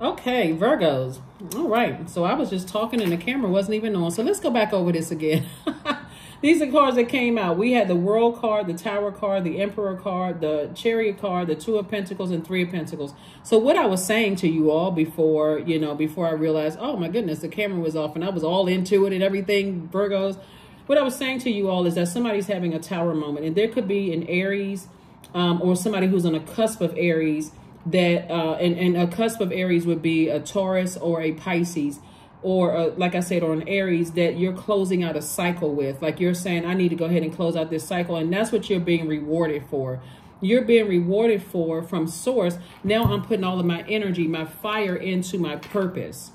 Okay, Virgos. All right. So I was just talking and the camera wasn't even on. So let's go back over this again. These are cards that came out. We had the World card, the Tower card, the Emperor card, the Chariot card, the Two of Pentacles, and Three of Pentacles. So what I was saying to you all before, you know, before I realized, oh my goodness, the camera was off and I was all into it and everything, Virgos. What I was saying to you all is that somebody's having a Tower moment. And there could be an Aries um, or somebody who's on a cusp of Aries that, uh, and, and a cusp of Aries would be a Taurus or a Pisces or uh, like I said, or an Aries that you're closing out a cycle with. Like you're saying, I need to go ahead and close out this cycle. And that's what you're being rewarded for. You're being rewarded for from source. Now I'm putting all of my energy, my fire into my purpose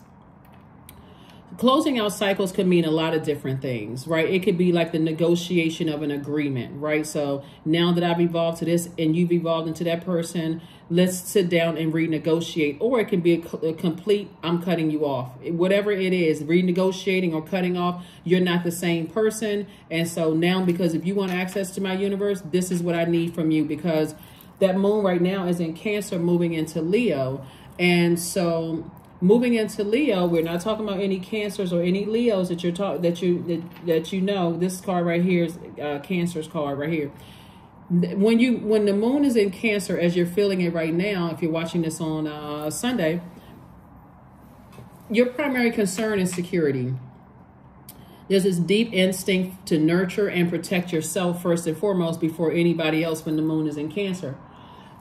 closing out cycles could mean a lot of different things, right? It could be like the negotiation of an agreement, right? So now that I've evolved to this and you've evolved into that person, let's sit down and renegotiate. Or it can be a, a complete, I'm cutting you off. Whatever it is, renegotiating or cutting off, you're not the same person. And so now, because if you want access to my universe, this is what I need from you because that moon right now is in Cancer moving into Leo. And so moving into Leo, we're not talking about any cancers or any Leos that you're talking that you that, that you know. This card right here is uh, Cancer's card right here. When you when the moon is in Cancer, as you're feeling it right now, if you're watching this on uh, Sunday, your primary concern is security. There's this deep instinct to nurture and protect yourself first and foremost before anybody else when the moon is in Cancer.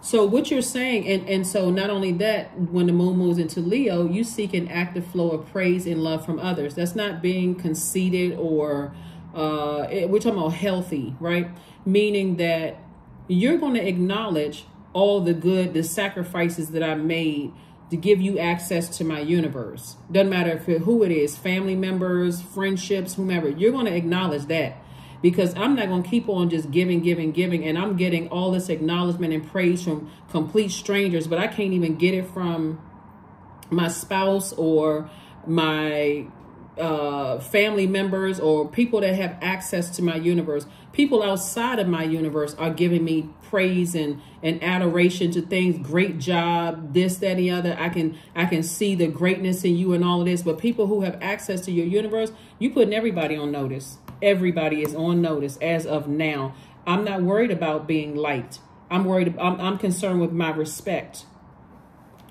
So what you're saying, and, and so not only that, when the moon moves into Leo, you seek an active flow of praise and love from others. That's not being conceited or uh, we're talking about healthy, right? Meaning that you're going to acknowledge all the good, the sacrifices that I made to give you access to my universe. Doesn't matter if it, who it is, family members, friendships, whomever. You're going to acknowledge that because I'm not going to keep on just giving, giving, giving. And I'm getting all this acknowledgement and praise from complete strangers, but I can't even get it from my spouse or my uh, family members or people that have access to my universe. People outside of my universe are giving me praise and, and adoration to things. Great job, this, that, and the other. I can I can see the greatness in you and all of this. But people who have access to your universe, you putting everybody on notice everybody is on notice as of now. I'm not worried about being liked. I'm worried. I'm, I'm concerned with my respect.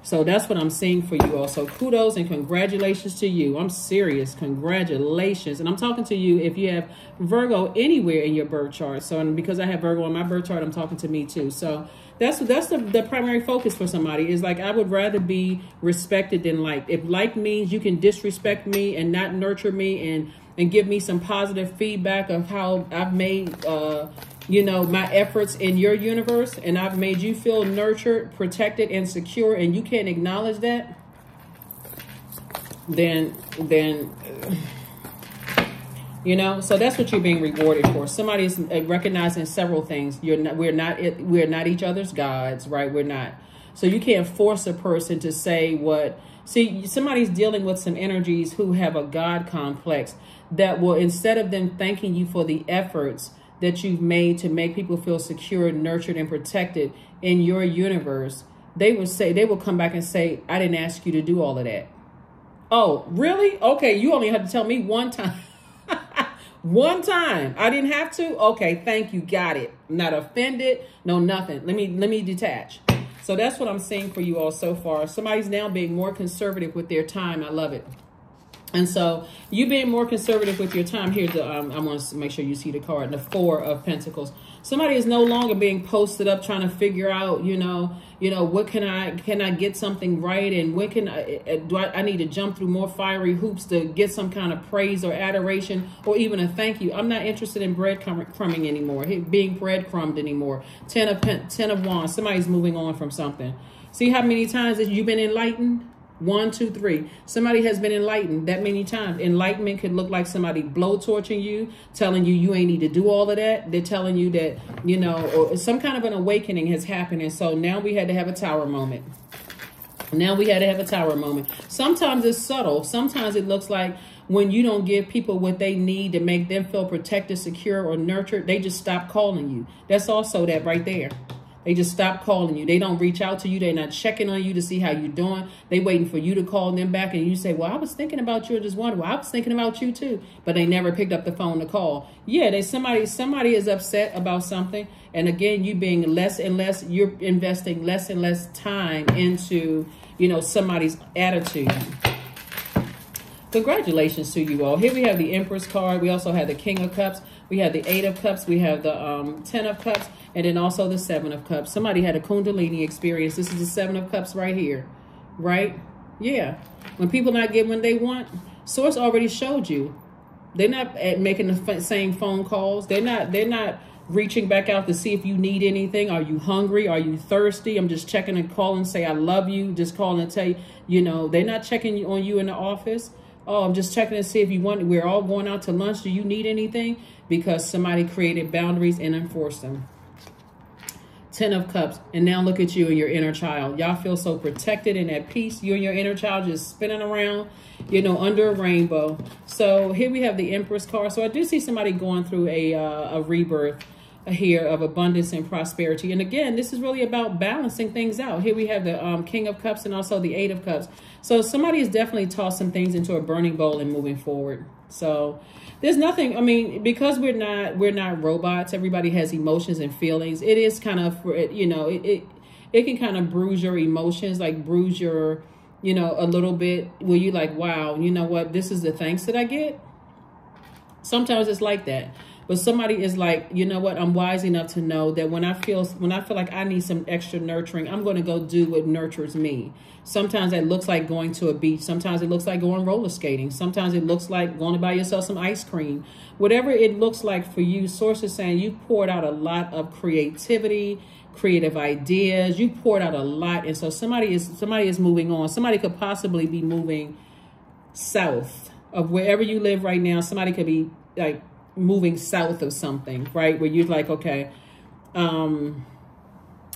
So that's what I'm seeing for you all. So kudos and congratulations to you. I'm serious. Congratulations. And I'm talking to you if you have Virgo anywhere in your birth chart. So and because I have Virgo on my birth chart, I'm talking to me too. So that's that's the, the primary focus for somebody is like I would rather be respected than liked. If like means you can disrespect me and not nurture me and and give me some positive feedback of how I've made, uh, you know, my efforts in your universe and I've made you feel nurtured, protected, and secure, and you can't acknowledge that, then, then, you know, so that's what you're being rewarded for. Somebody's uh, recognizing several things. You're not, we're not, we're not each other's gods, right? We're not. So you can't force a person to say what, see, somebody's dealing with some energies who have a God complex that will, instead of them thanking you for the efforts that you've made to make people feel secure, nurtured, and protected in your universe, they will say, they will come back and say, I didn't ask you to do all of that. Oh, really? Okay, you only had to tell me one time. one time. I didn't have to? Okay, thank you. Got it. I'm not offended. No, nothing. Let me let me detach. So that's what I'm seeing for you all so far. Somebody's now being more conservative with their time. I love it. And so you being more conservative with your time, here, um, I want to make sure you see the card, the four of pentacles. Somebody is no longer being posted up trying to figure out, you know, you know, what can I, can I get something right? And when can I, uh, do I, I need to jump through more fiery hoops to get some kind of praise or adoration or even a thank you. I'm not interested in breadcrumbing anymore, being breadcrumbed anymore. Ten of, ten of wands, somebody's moving on from something. See how many times that you've been enlightened? One, two, three. Somebody has been enlightened that many times. Enlightenment could look like somebody blowtorching you, telling you you ain't need to do all of that. They're telling you that, you know, or some kind of an awakening has happened. And so now we had to have a tower moment. Now we had to have a tower moment. Sometimes it's subtle. Sometimes it looks like when you don't give people what they need to make them feel protected, secure, or nurtured, they just stop calling you. That's also that right there. They just stop calling you. They don't reach out to you. They're not checking on you to see how you're doing. They waiting for you to call them back and you say, well, I was thinking about you. I just wonder, well, I was thinking about you too. But they never picked up the phone to call. Yeah, they somebody somebody is upset about something. And again, you being less and less, you're investing less and less time into, you know, somebody's attitude. Congratulations to you all. Here we have the Empress card. We also have the King of Cups. We have the Eight of Cups. We have the um, Ten of Cups. And then also the Seven of Cups. Somebody had a Kundalini experience. This is the Seven of Cups right here. Right? Yeah. When people not get what they want, Source already showed you. They're not making the same phone calls. They're not, they're not reaching back out to see if you need anything. Are you hungry? Are you thirsty? I'm just checking and calling, say I love you. Just calling and tell you, you know, they're not checking on you in the office. Oh, I'm just checking to see if you want, we're all going out to lunch. Do you need anything? Because somebody created boundaries and enforced them. Ten of Cups. And now look at you and your inner child. Y'all feel so protected and at peace. You and your inner child just spinning around, you know, under a rainbow. So here we have the Empress card. So I do see somebody going through a, uh, a rebirth here of abundance and prosperity. And again, this is really about balancing things out. Here we have the um, King of Cups and also the Eight of Cups. So somebody has definitely some things into a burning bowl and moving forward. So there's nothing, I mean, because we're not, we're not robots. Everybody has emotions and feelings. It is kind of, you know, it, it, it can kind of bruise your emotions, like bruise your, you know, a little bit where you like, wow, you know what, this is the thanks that I get. Sometimes it's like that. But somebody is like, you know what? I'm wise enough to know that when I feel when I feel like I need some extra nurturing, I'm going to go do what nurtures me. Sometimes it looks like going to a beach. Sometimes it looks like going roller skating. Sometimes it looks like going to buy yourself some ice cream. Whatever it looks like for you, Source is saying you poured out a lot of creativity, creative ideas. You poured out a lot, and so somebody is somebody is moving on. Somebody could possibly be moving south of wherever you live right now. Somebody could be like moving south of something, right? Where you're like, okay, um,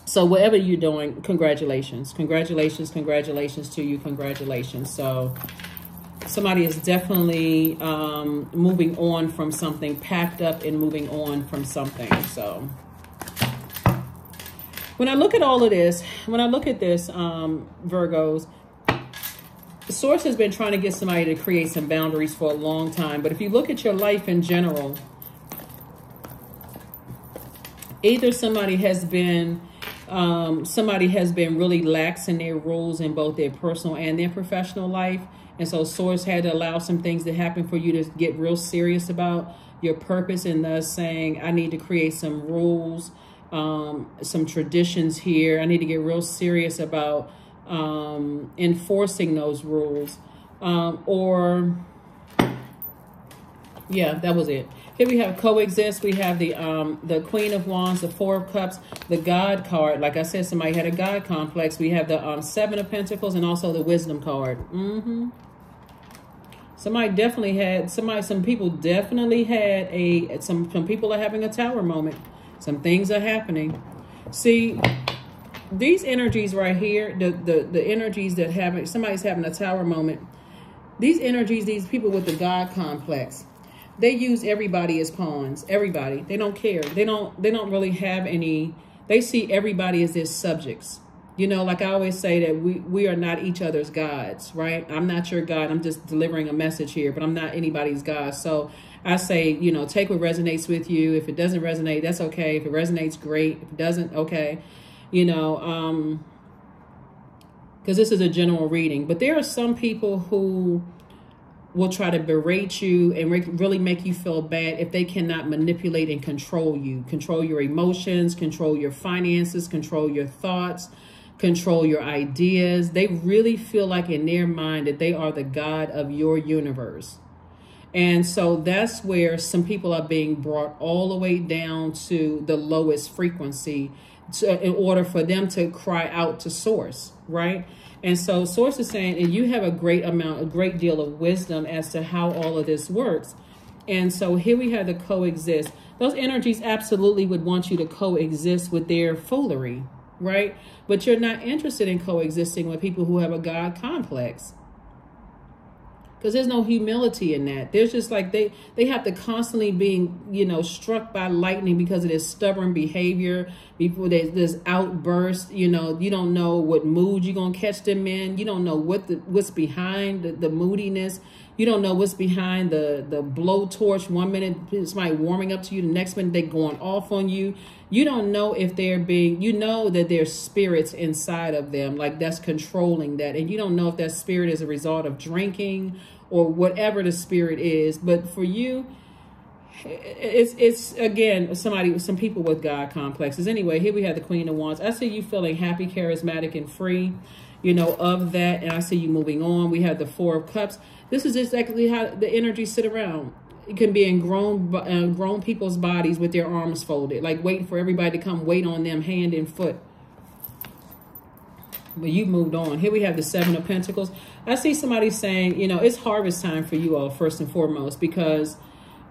so whatever you're doing, congratulations, congratulations, congratulations to you, congratulations. So somebody is definitely um, moving on from something, packed up and moving on from something. So when I look at all of this, when I look at this, um, Virgos, source has been trying to get somebody to create some boundaries for a long time. But if you look at your life in general, either somebody has been um, somebody has been really lax in their rules in both their personal and their professional life. And so source had to allow some things to happen for you to get real serious about your purpose and thus saying, I need to create some rules, um, some traditions here. I need to get real serious about um, enforcing those rules. Um, or, yeah, that was it. Here we have coexist. We have the um, the Queen of Wands, the Four of Cups, the God card. Like I said, somebody had a God complex. We have the um, Seven of Pentacles and also the Wisdom card. Mm-hmm. Somebody definitely had somebody. Some people definitely had a some some people are having a tower moment. Some things are happening. See, these energies right here, the, the, the energies that having, somebody's having a tower moment. These energies, these people with the God complex, they use everybody as pawns. Everybody. They don't care. They don't, they don't really have any, they see everybody as their subjects. You know, like I always say that we, we are not each other's gods, right? I'm not your God. I'm just delivering a message here, but I'm not anybody's God. So I say, you know, take what resonates with you. If it doesn't resonate, that's okay. If it resonates, great. If it doesn't, okay you know, um, because this is a general reading. But there are some people who will try to berate you and really make you feel bad if they cannot manipulate and control you, control your emotions, control your finances, control your thoughts, control your ideas. They really feel like in their mind that they are the God of your universe. And so that's where some people are being brought all the way down to the lowest frequency to, in order for them to cry out to source, right? And so source is saying, and you have a great amount, a great deal of wisdom as to how all of this works. And so here we have the coexist. Those energies absolutely would want you to coexist with their foolery, right? But you're not interested in coexisting with people who have a God complex. Because there's no humility in that. There's just like they they have to constantly being you know struck by lightning because of this stubborn behavior before there's this outburst you know. You don't know what mood you're gonna catch them in. You don't know what the what's behind the, the moodiness you don't know what's behind the the blowtorch one minute somebody warming up to you the next minute they're going off on you. You don't know if they're being you know that there's spirits inside of them like that's controlling that. And you don't know if that spirit is a result of drinking or whatever the spirit is. But for you it's it's again somebody some people with god complexes. Anyway here we have the queen of wands. I see you feeling happy charismatic and free you know of that. And i see you moving on. We have the four of cups this is exactly how the energy sit around it can be in grown uh, grown people's bodies with their arms folded, like waiting for everybody to come wait on them hand and foot. But you moved on. Here we have the Seven of Pentacles. I see somebody saying, you know, it's harvest time for you all, first and foremost, because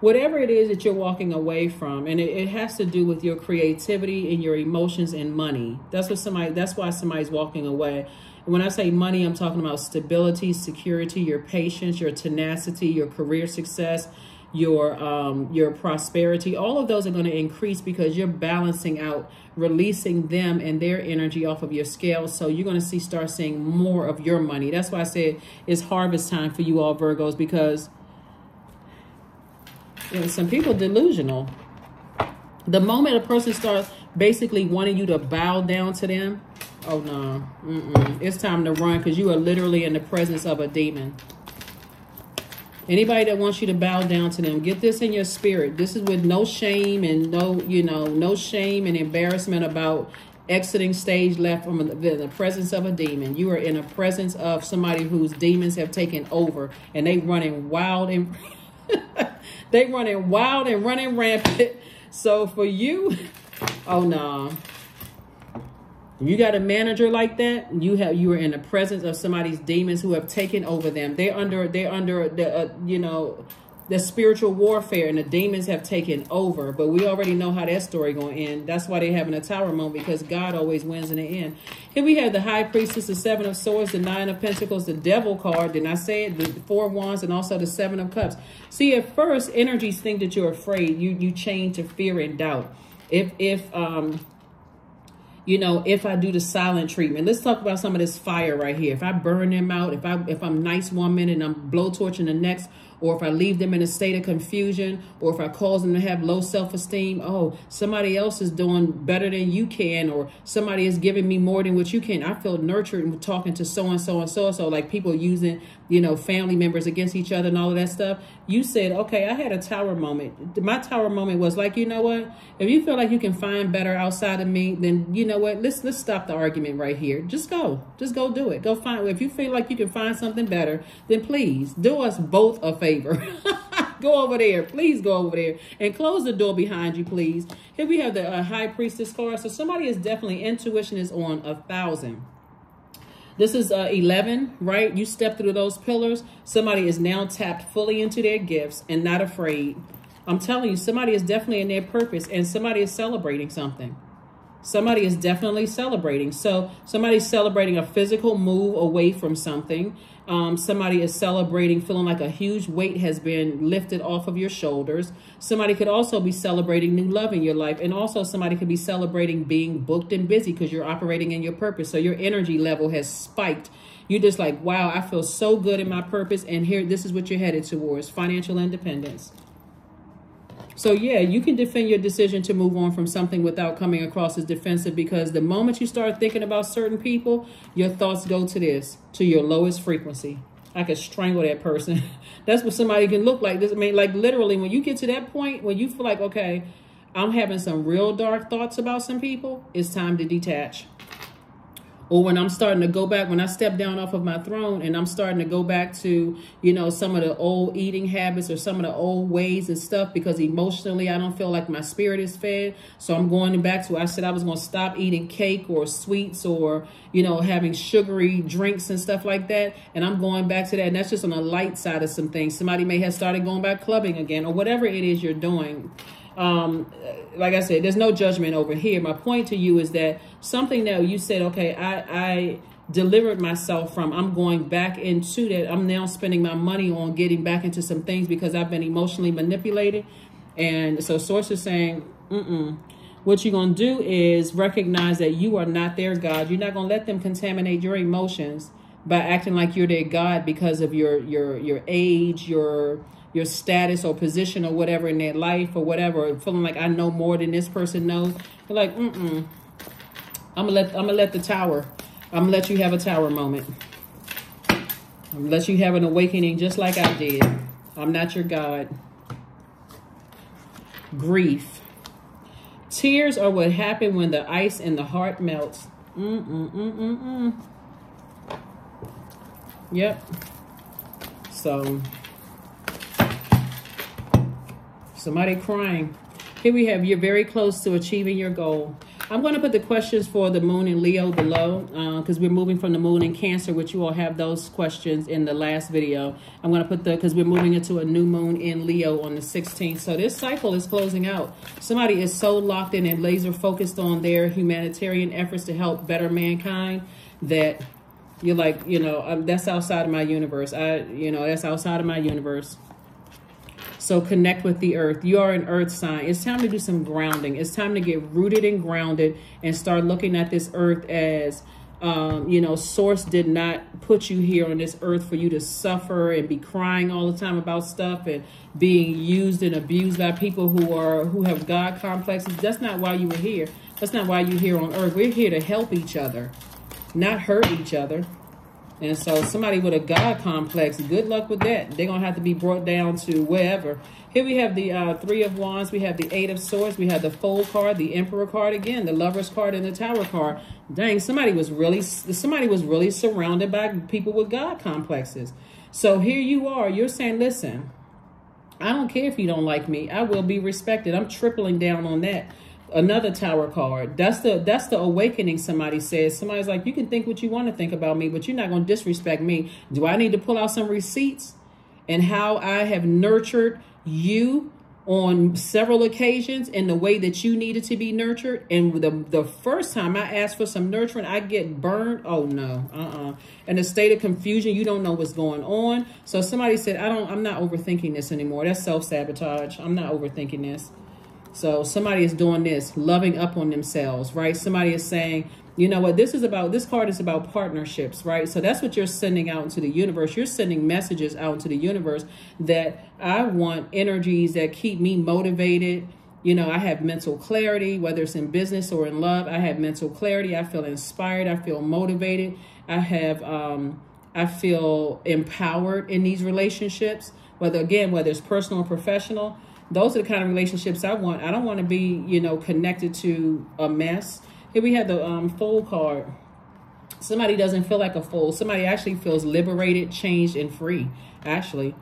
whatever it is that you're walking away from, and it, it has to do with your creativity and your emotions and money. That's what somebody, that's why somebody's walking away. When I say money, I'm talking about stability, security, your patience, your tenacity, your career success, your um, your prosperity. All of those are going to increase because you're balancing out, releasing them and their energy off of your scale. So you're going to see start seeing more of your money. That's why I said it's harvest time for you all Virgos because you know, some people delusional. The moment a person starts basically wanting you to bow down to them, oh no, mm -mm. it's time to run because you are literally in the presence of a demon. Anybody that wants you to bow down to them, get this in your spirit. This is with no shame and no, you know, no shame and embarrassment about exiting stage left from the presence of a demon. You are in a presence of somebody whose demons have taken over and they running wild and they running wild and running rampant. So for you, oh no. You got a manager like that. You have you are in the presence of somebody's demons who have taken over them. They're under they're under the uh, you know the spiritual warfare and the demons have taken over. But we already know how that story going to end. That's why they're having a tower moment because God always wins in the end. Here we have the high priestess, the seven of swords, the nine of pentacles, the devil card. Didn't I say it? The four of wands and also the seven of cups. See, at first, energies think that you're afraid. You you change to fear and doubt. If if um you know, if I do the silent treatment, let's talk about some of this fire right here. If I burn them out, if I if I'm nice one minute and I'm blowtorching the next, or if I leave them in a state of confusion, or if I cause them to have low self-esteem, oh, somebody else is doing better than you can, or somebody is giving me more than what you can. I feel nurtured and talking to so and so and so and so, like people using, you know, family members against each other and all of that stuff. You said, okay, I had a tower moment. My tower moment was like, you know what? If you feel like you can find better outside of me, then you know what? Let's let's stop the argument right here. Just go. Just go do it. Go find if you feel like you can find something better, then please do us both a favor favor. go over there. Please go over there. And close the door behind you, please. Here we have the uh, high priestess card. So somebody is definitely, intuition is on a thousand. This is uh, 11, right? You step through those pillars. Somebody is now tapped fully into their gifts and not afraid. I'm telling you, somebody is definitely in their purpose and somebody is celebrating something. Somebody is definitely celebrating. So somebody's celebrating a physical move away from something. Um, somebody is celebrating, feeling like a huge weight has been lifted off of your shoulders. Somebody could also be celebrating new love in your life. And also somebody could be celebrating being booked and busy because you're operating in your purpose. So your energy level has spiked. You're just like, wow, I feel so good in my purpose. And here, this is what you're headed towards, financial independence. So yeah, you can defend your decision to move on from something without coming across as defensive because the moment you start thinking about certain people, your thoughts go to this, to your lowest frequency. I could strangle that person. That's what somebody can look like. This, I mean, like literally, when you get to that point, when you feel like, okay, I'm having some real dark thoughts about some people, it's time to detach or when I'm starting to go back, when I step down off of my throne and I'm starting to go back to, you know, some of the old eating habits or some of the old ways and stuff because emotionally I don't feel like my spirit is fed. So I'm going back to, I said I was going to stop eating cake or sweets or, you know, having sugary drinks and stuff like that. And I'm going back to that. And that's just on the light side of some things. Somebody may have started going back clubbing again or whatever it is you're doing um, like I said, there's no judgment over here. My point to you is that something that you said, okay, I, I, delivered myself from. I'm going back into that. I'm now spending my money on getting back into some things because I've been emotionally manipulated. And so source is saying, mm-mm. What you're going to do is recognize that you are not their God. You're not going to let them contaminate your emotions by acting like you're their God because of your your your age, your your status or position or whatever in their life or whatever, feeling like I know more than this person knows. You're like, mm-mm. I'm gonna let I'm gonna let the tower. I'm gonna let you have a tower moment. I'm gonna let you have an awakening just like I did. I'm not your God. Grief. Tears are what happen when the ice in the heart melts. Mm-mm-mm-mm-mm. Yep. So, somebody crying. Here we have, you're very close to achieving your goal. I'm going to put the questions for the moon in Leo below because uh, we're moving from the moon in Cancer, which you all have those questions in the last video. I'm going to put the, because we're moving into a new moon in Leo on the 16th. So this cycle is closing out. Somebody is so locked in and laser focused on their humanitarian efforts to help better mankind that you're like, you know, um, that's outside of my universe. I, you know, that's outside of my universe. So connect with the earth. You are an earth sign. It's time to do some grounding. It's time to get rooted and grounded and start looking at this earth as, um, you know, source did not put you here on this earth for you to suffer and be crying all the time about stuff and being used and abused by people who are, who have God complexes. That's not why you were here. That's not why you're here on earth. We're here to help each other, not hurt each other. And so somebody with a God complex, good luck with that. They're going to have to be brought down to wherever. Here we have the uh, Three of Wands. We have the Eight of Swords. We have the Fool card, the Emperor card again, the Lover's card, and the Tower card. Dang, somebody was really somebody was really surrounded by people with God complexes. So here you are. You're saying, listen, I don't care if you don't like me. I will be respected. I'm tripling down on that another tower card. That's the that's the awakening somebody says. Somebody's like you can think what you want to think about me but you're not going to disrespect me. Do i need to pull out some receipts? And how i have nurtured you on several occasions in the way that you needed to be nurtured? And the the first time i asked for some nurturing i get burned. Oh no. Uh-uh. In a state of confusion you don't know what's going on. So somebody said i don't i'm not overthinking this anymore. That's self-sabotage. I'm not overthinking this so somebody is doing this, loving up on themselves, right? Somebody is saying, you know what, this is about, this card is about partnerships, right? So that's what you're sending out into the universe. You're sending messages out into the universe that I want energies that keep me motivated. You know, I have mental clarity, whether it's in business or in love. I have mental clarity. I feel inspired. I feel motivated. I have, um, I feel empowered in these relationships, whether again, whether it's personal or professional those are the kind of relationships I want. I don't want to be, you know, connected to a mess. Here we have the um, fool card. Somebody doesn't feel like a fool. Somebody actually feels liberated, changed, and free, actually.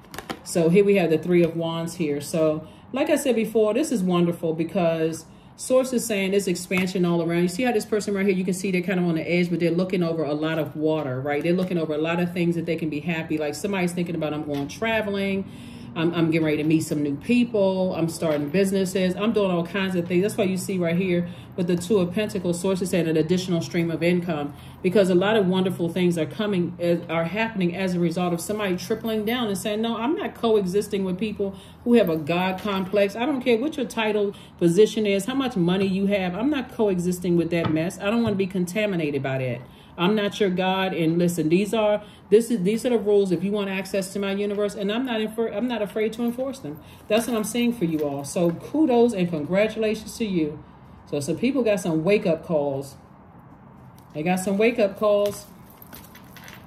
So here we have the three of wands here. So like I said before, this is wonderful because source is saying this expansion all around. You see how this person right here, you can see they're kind of on the edge, but they're looking over a lot of water, right? They're looking over a lot of things that they can be happy. Like somebody's thinking about, I'm going traveling I'm, I'm getting ready to meet some new people. I'm starting businesses. I'm doing all kinds of things. That's why you see right here with the Two of Pentacles, sources and an additional stream of income because a lot of wonderful things are coming, are happening as a result of somebody tripling down and saying, no, I'm not coexisting with people who have a God complex. I don't care what your title position is, how much money you have. I'm not coexisting with that mess. I don't want to be contaminated by that. I'm not your God. And listen, these are this is these are the rules if you want access to my universe, and I'm not infer, I'm not afraid to enforce them. That's what I'm saying for you all. So kudos and congratulations to you. So some people got some wake up calls. They got some wake up calls.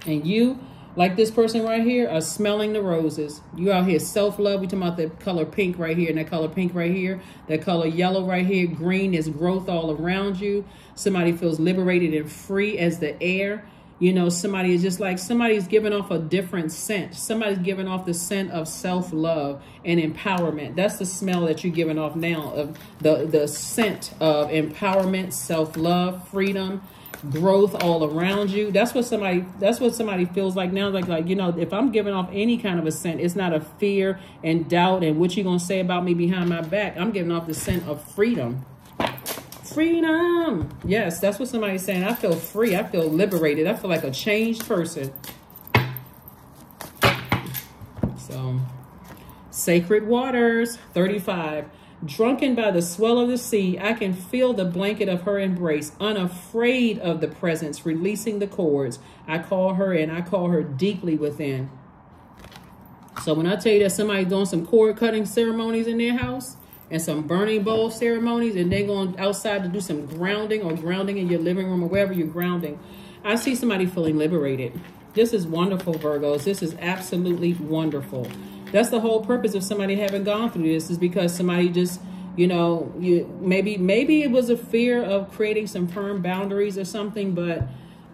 And you like this person right here, are smelling the roses. You out here self-love. We talking about the color pink right here and that color pink right here. That color yellow right here. Green is growth all around you. Somebody feels liberated and free as the air. You know, somebody is just like, somebody's giving off a different scent. Somebody's giving off the scent of self-love and empowerment. That's the smell that you're giving off now of the, the scent of empowerment, self-love, freedom, growth all around you. That's what somebody that's what somebody feels like now. Like like, you know, if I'm giving off any kind of a scent, it's not a fear and doubt and what you gonna say about me behind my back. I'm giving off the scent of freedom. Freedom. Yes, that's what somebody's saying. I feel free. I feel liberated. I feel like a changed person. So, sacred waters, 35. Drunken by the swell of the sea, I can feel the blanket of her embrace, unafraid of the presence, releasing the cords. I call her and I call her deeply within. So when I tell you that somebody's doing some cord cutting ceremonies in their house, and some burning bowl ceremonies and then going outside to do some grounding or grounding in your living room or wherever you're grounding. I see somebody feeling liberated. This is wonderful, Virgos. This is absolutely wonderful. That's the whole purpose of somebody having gone through this is because somebody just, you know, you maybe maybe it was a fear of creating some firm boundaries or something, but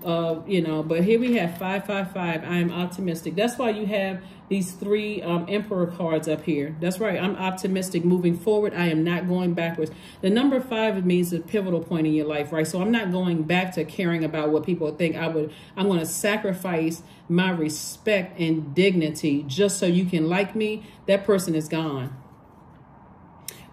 uh, you know, but here we have 555. I am optimistic. That's why you have these three um, emperor cards up here. That's right. I'm optimistic moving forward. I am not going backwards. The number five means a pivotal point in your life, right? So I'm not going back to caring about what people think I would. I'm going to sacrifice my respect and dignity just so you can like me. That person is gone.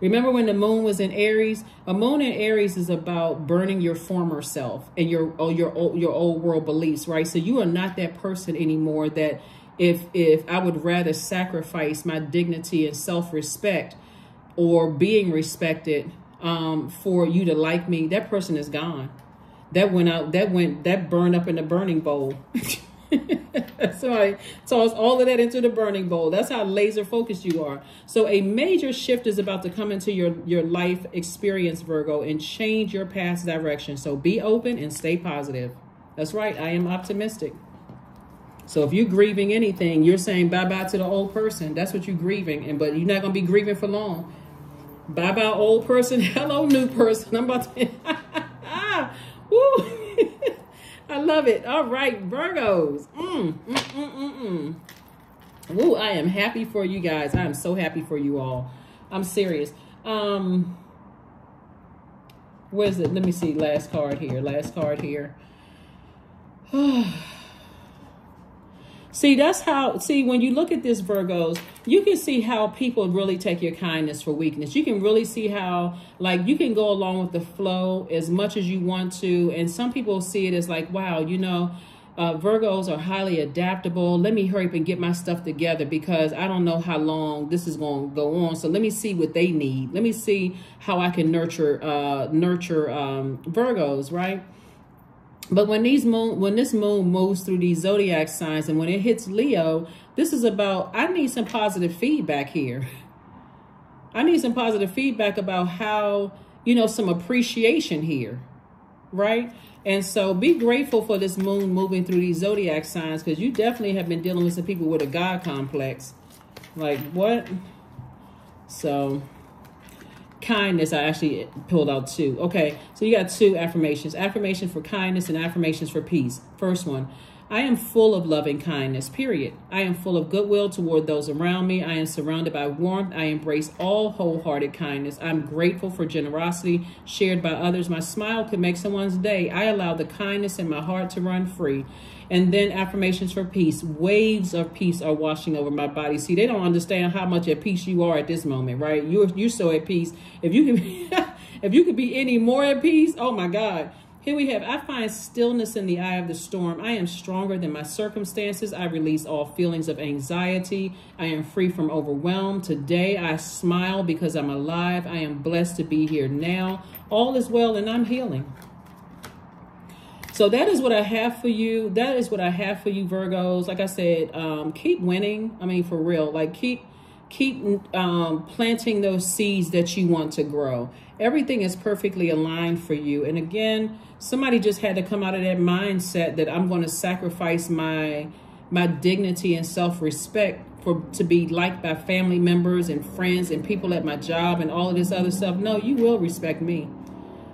Remember when the moon was in Aries? A moon in Aries is about burning your former self and your your your old world beliefs, right? So you are not that person anymore that if if I would rather sacrifice my dignity and self-respect or being respected um, for you to like me, that person is gone. That went out, that went, that burned up in the burning bowl. so I toss all of that into the burning bowl. That's how laser focused you are. So a major shift is about to come into your, your life experience, Virgo, and change your past direction. So be open and stay positive. That's right. I am optimistic. So if you're grieving anything, you're saying bye-bye to the old person. That's what you're grieving. And but you're not gonna be grieving for long. Bye-bye old person. Hello, new person. I'm about to Woo! I love it. All right, Virgos. Mm, mm, mm, mm, mm. Woo, I am happy for you guys. I am so happy for you all. I'm serious. Um, where's it? Let me see. Last card here. Last card here. See, that's how, see, when you look at this, Virgos, you can see how people really take your kindness for weakness. You can really see how, like, you can go along with the flow as much as you want to. And some people see it as like, wow, you know, uh, Virgos are highly adaptable. Let me hurry up and get my stuff together because I don't know how long this is going to go on. So let me see what they need. Let me see how I can nurture, uh, nurture um, Virgos, right? But when these moon, when this moon moves through these zodiac signs, and when it hits Leo, this is about. I need some positive feedback here. I need some positive feedback about how you know some appreciation here, right? And so be grateful for this moon moving through these zodiac signs because you definitely have been dealing with some people with a God complex. Like what? So kindness i actually pulled out two. Okay so you got two affirmations. Affirmation for kindness and affirmations for peace. First one I am full of loving kindness, period. I am full of goodwill toward those around me. I am surrounded by warmth. I embrace all wholehearted kindness. I'm grateful for generosity shared by others. My smile could make someone's day. I allow the kindness in my heart to run free. And then affirmations for peace. Waves of peace are washing over my body. See, they don't understand how much at peace you are at this moment, right? You're you're so at peace. If you can if you could be any more at peace, oh my God. Here we have, I find stillness in the eye of the storm. I am stronger than my circumstances. I release all feelings of anxiety. I am free from overwhelm. Today I smile because I'm alive. I am blessed to be here now. All is well and I'm healing. So that is what I have for you. That is what I have for you, Virgos. Like I said, um, keep winning. I mean, for real, like keep keep um, planting those seeds that you want to grow. Everything is perfectly aligned for you. And again, somebody just had to come out of that mindset that I'm going to sacrifice my my dignity and self-respect for to be liked by family members and friends and people at my job and all of this other stuff. No, you will respect me.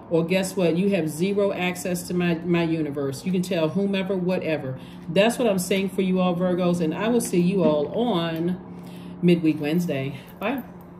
Or guess what? You have zero access to my, my universe. You can tell whomever, whatever. That's what I'm saying for you all, Virgos. And I will see you all on midweek Wednesday. Bye.